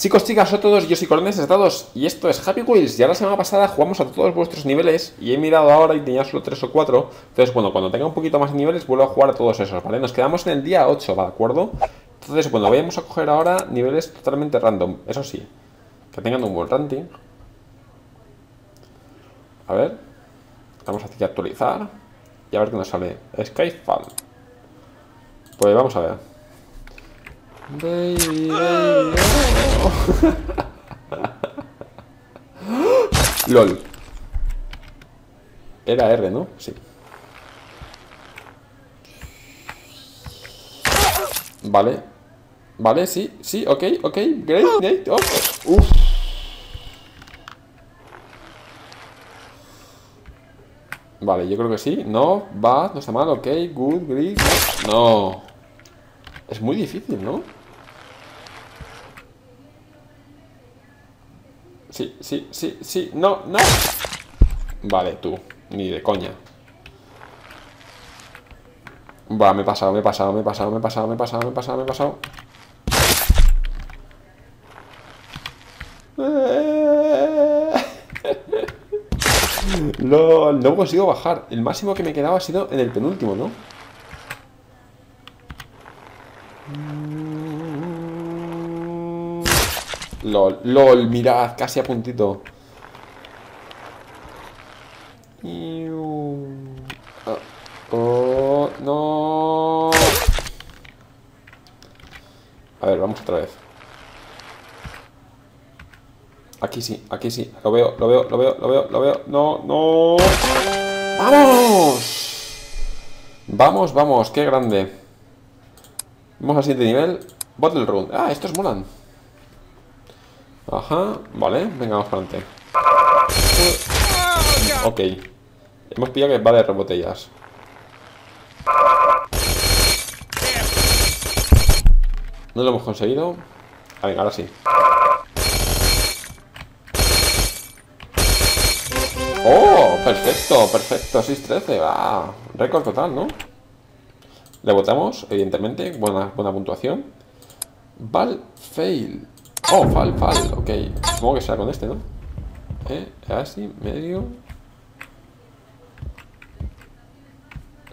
Chicos, chicas, a todos, yo soy Corones Estados y esto es Happy Wheels. Ya la semana pasada jugamos a todos vuestros niveles y he mirado ahora y tenía solo 3 o 4. Entonces, bueno, cuando tenga un poquito más de niveles vuelvo a jugar a todos esos, ¿vale? Nos quedamos en el día 8, ¿de acuerdo? Entonces, bueno, vamos a coger ahora niveles totalmente random, eso sí, que tengan un buen ranking. A ver, vamos a hacer actualizar y a ver qué nos sale. Skyfall. Pues vamos a ver. Baby, LOL. Era R, ¿no? Sí. Vale. Vale, sí, sí, ok, ok. Great, great. Oh. Uf. Vale, yo creo que sí. No, va, no está mal, ok. Good, great. No. Es muy difícil, ¿no? Sí, sí, sí, sí. No, no. Vale, tú. Ni de coña. Va, me he pasado, me he pasado, me he pasado, me he pasado, me he pasado, me he pasado, me he pasado. No, no he conseguido bajar. El máximo que me quedaba ha sido en el penúltimo, ¿no? LOL, LOL, mirad, casi a puntito. Oh, no. A ver, vamos otra vez. Aquí sí, aquí sí. Lo veo, lo veo, lo veo, lo veo, lo veo. No, no. ¡Vamos! Vamos, vamos, qué grande. Vamos al siguiente nivel. Bottle Run. Ah, estos molan. Ajá, vale, venga, vamos para adelante. Ok. Hemos pillado que va de rebotellas. No lo hemos conseguido. A ver, ahora sí. ¡Oh! Perfecto, perfecto. 6-13. Va. Récord total, ¿no? Le votamos, evidentemente. Buena, buena puntuación. Val fail. Oh, fal, fal, ok. Supongo que será con este, ¿no? Eh, así, medio.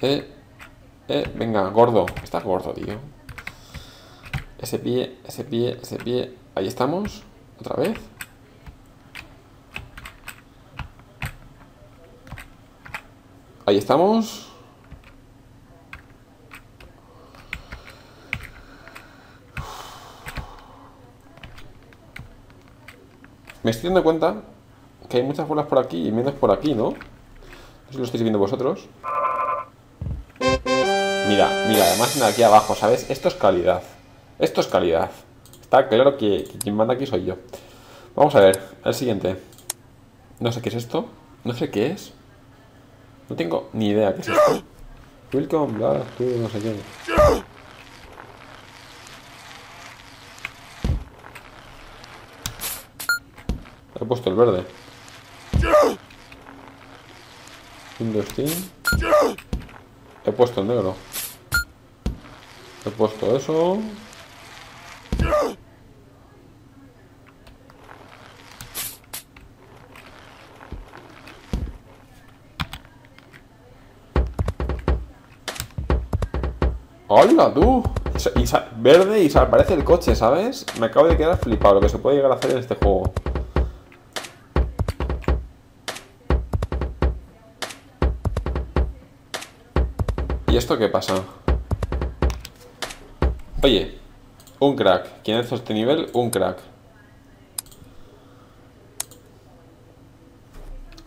Eh, eh, venga, gordo. Estás gordo, tío. Ese pie, ese pie, ese pie. Ahí estamos. Otra vez. Ahí estamos. Me estoy dando cuenta que hay muchas bolas por aquí y menos por aquí, ¿no? No sé si lo estáis viendo vosotros. Mira, mira, además aquí abajo, ¿sabes? Esto es calidad. Esto es calidad. Está claro que, quien manda aquí soy yo. Vamos a ver, el siguiente. No sé qué es esto. No sé qué es. No tengo ni idea qué es esto. Welcome, bla, tú, no sé qué. He puesto el verde. Windows Steam. He puesto el negro. He puesto eso. ¡Hola, tú! Verde y aparece el coche, ¿sabes? Me acabo de quedar flipado lo que se puede llegar a hacer en este juego. ¿Y esto qué pasa? Oye, un crack. ¿Quién hizo este nivel? Un crack.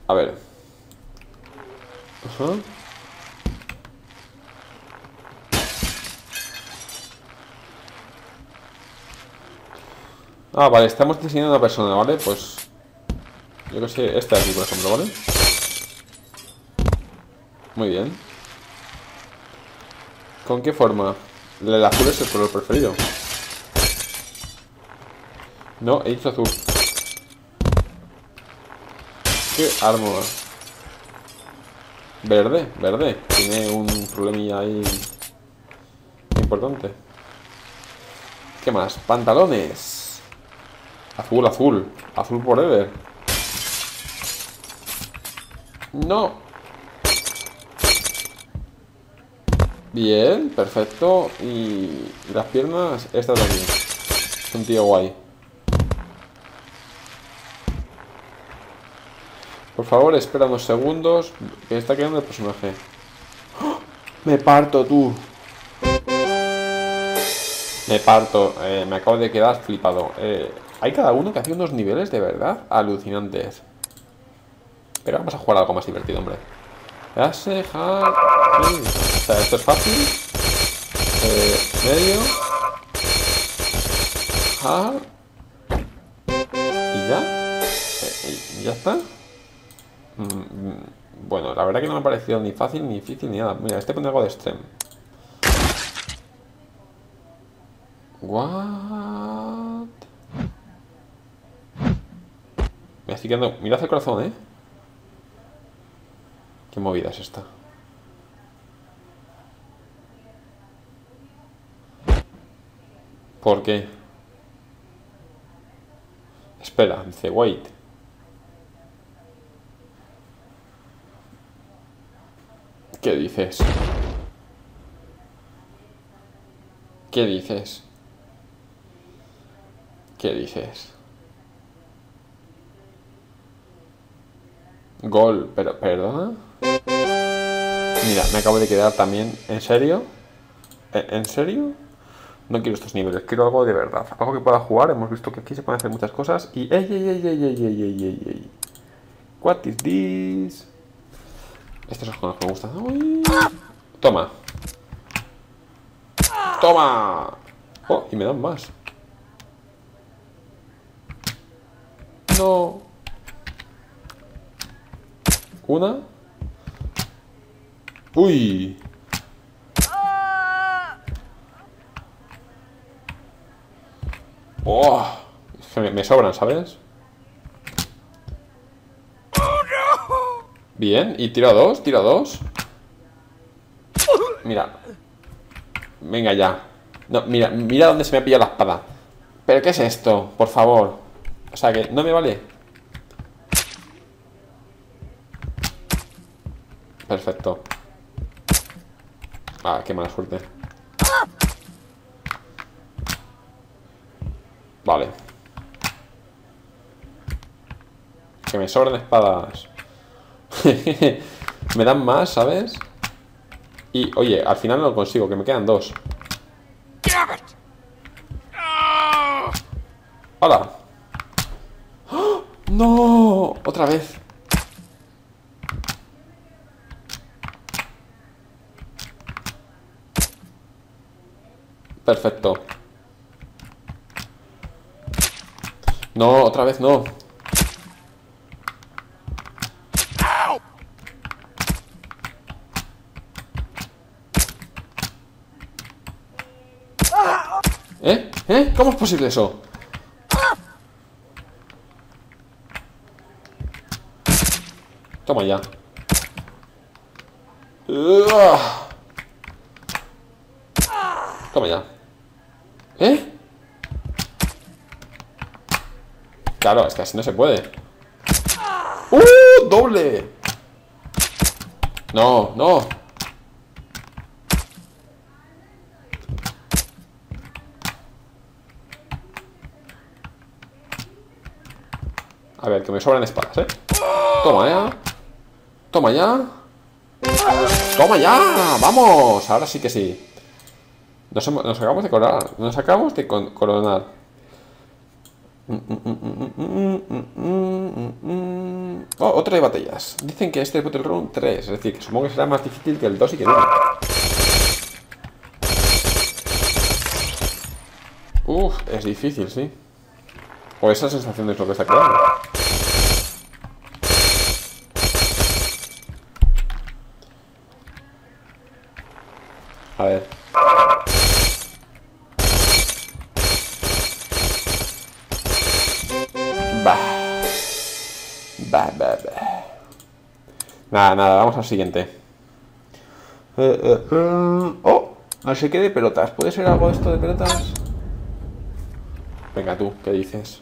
A ver. Ah, vale, estamos diseñando una persona, ¿vale? Pues... Yo que sé, esta de aquí, por ejemplo, ¿vale? Muy bien. ¿Con qué forma? El azul es el color preferido. No, he dicho azul. ¿Qué arma? Verde, verde. Tiene un problemilla ahí importante. ¿Qué más? Pantalones. Azul, azul. Azul forever. No. Bien, perfecto. Y las piernas, esta también. Es un tío guay. Por favor, espera unos segundos. Que está quedando el personaje. ¡Oh! Me parto, tú. Me parto. Eh, me acabo de quedar flipado. Eh, hay cada uno que hace unos niveles de verdad alucinantes. Pero vamos a jugar algo más divertido, hombre. Hace hard. O sea, esto es fácil. Eh, medio. Hard. Y ya. Eh, y ya está. Mm, bueno, la verdad que no me ha parecido ni fácil, ni difícil, ni nada. Mira, este pone algo de extreme. What? Me estoy quedando... Mirad el corazón, ¿eh? ¿Qué movida es? ¿Por qué? Espera, dice wait. ¿Qué dices? ¿Qué dices? ¿Qué dices? Gol, pero, ¿perdona? Mira, me acabo de quedar también. ¿En serio? ¿En serio? No quiero estos niveles, quiero algo de verdad. Algo que pueda jugar. Hemos visto que aquí se pueden hacer muchas cosas. Y. ¡Ey, ey, ey, ey, ey, ey, ey, ey! ¿What is this? Estos son los que me gustan. Uy. Toma. Toma. Oh, y me dan más. No. Una. Uy. Oh, me, sobran, ¿sabes? Bien, y tira dos, tira dos. Mira. Venga ya. No, mira, mira dónde se me ha pillado la espada. ¿Pero qué es esto? Por favor. O sea que no me vale. Perfecto. Ah, qué mala suerte. Vale. Que me sobran espadas. me dan más, ¿sabes? Y, oye, al final no lo consigo, que me quedan dos. ¡Hola! ¡Oh! ¡No! Otra vez. Perfecto. No, otra vez no. ¿Eh? ¿Eh? ¿Cómo es posible eso? Toma ya. Toma ya. ¿Eh? Claro, es que así no se puede. ¡Uh! ¡Doble! No, no. A ver, que me sobran espadas, ¿eh? Toma ya. Toma ya. Toma ya. Vamos. Ahora sí que sí. Nos, acabamos de coronar. Nos acabamos de coronar. Oh, otra de batallas. Dicen que este es Battle Room 3, es decir, que supongo que será más difícil que el 2 y que el 1. Uf, es difícil, sí. O esa sensación es lo que está creando. A ver. Nada, nada, vamos al siguiente. Eh, eh, mm, oh, no sé qué de pelotas. ¿Puede ser algo esto de pelotas? Venga tú, ¿qué dices?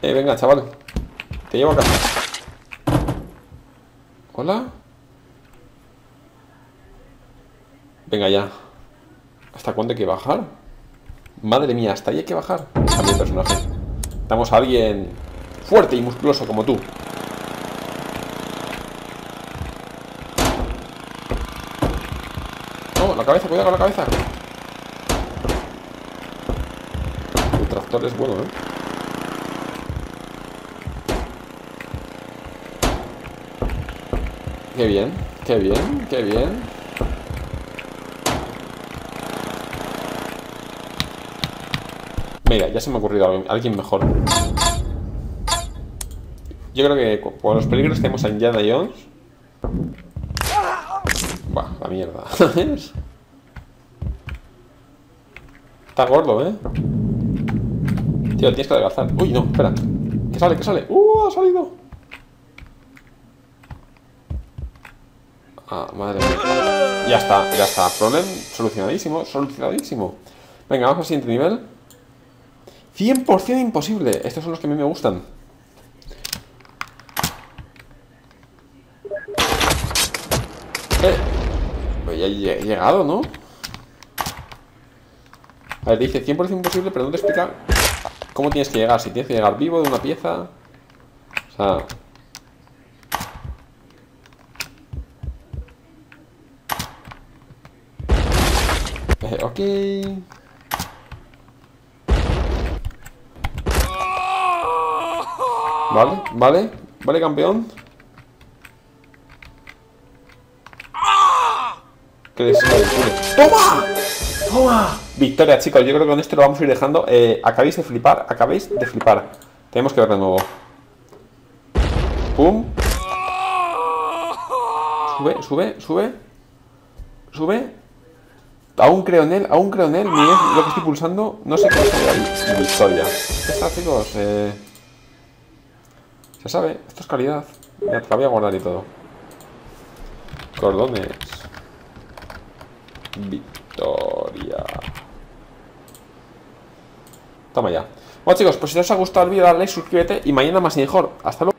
Eh, venga, chaval. Te llevo a casa. ¿Hola? Venga ya. ¿Hasta cuándo hay que bajar? Madre mía, hasta ahí hay que bajar. A mi personaje. Estamos a alguien fuerte y musculoso como tú. No, la cabeza, cuidado con la cabeza. El tractor es bueno, ¿eh? Qué bien, qué bien, qué bien. Mira, ya se me ha ocurrido alguien mejor. Yo creo que por los peligros tenemos en Indiana Jones. Buah, la mierda. Está gordo, ¿eh? Tío, tienes que adelgazar. Uy, no, espera. ¿Qué sale? ¿Qué sale? ¡Uh! Ha salido. Ah, madre mía. Ya está, ya está. Problema solucionadísimo, solucionadísimo. Venga, vamos al siguiente nivel. 100% imposible. Estos son los que a mí me gustan. Eh, pues ya he llegado, ¿no? A ver, dice 100% imposible, pero no te explica cómo tienes que llegar. Si tienes que llegar vivo de una pieza. O sea... Eh, ok... Vale, vale, vale campeón. ¿Qué ¡Toma! ¡Toma! Victoria, chicos, yo creo que con esto lo vamos a ir dejando. Eh, Acabéis de flipar, acabéis de flipar. Tenemos que ver de nuevo. Pum. Sube, sube, sube. Sube. Aún creo en él, aún creo en él. Ni es lo que estoy pulsando. No sé qué hacer ahí. Victoria. Está, chicos? Eh... Se sabe, esto es calidad. la voy a guardar y todo. Cordones. Victoria. Toma ya. Bueno chicos, pues si os ha gustado el vídeo, dale like, suscríbete y mañana más y mejor. Hasta luego.